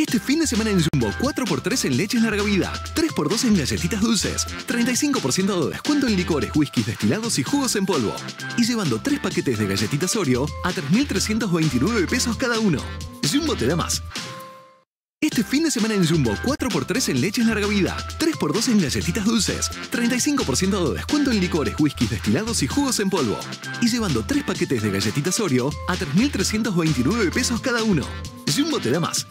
Este fin de semana en Jumbo, 4x3 en leches larga vida, 3x2 en galletitas dulces, 35% de descuento en licores, whiskies destilados y jugos en polvo. Y llevando 3 paquetes de galletitas Oreo a 3.329 pesos cada uno. Jumbo te da más. Este fin de semana en Jumbo, 4x3 en leches larga vida, 3x2 en galletitas dulces, 35% de descuento en licores, whiskies destilados y jugos en polvo. Y llevando 3 paquetes de galletitas Oreo a 3.329 pesos cada uno. Jumbo te da más.